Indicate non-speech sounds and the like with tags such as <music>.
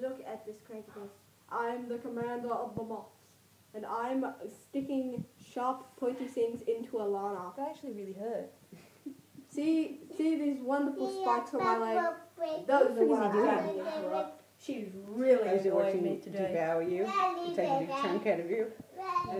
Look at this crankiness! I'm the commander of the moths. And I'm sticking sharp, pointy things into Alana. That actually really hurt. <laughs> See, see these wonderful spikes on my leg. Those are What I'm doing? She's really enjoying annoying me to today. devour you? To take a big chunk out of you? Yeah.